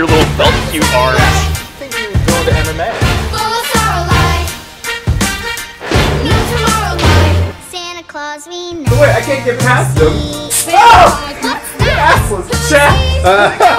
your spelled Q-R-S. thinking of going to MMA. Santa Claus, we know. Wait, I can't get past him. Oh! Assless chat. Make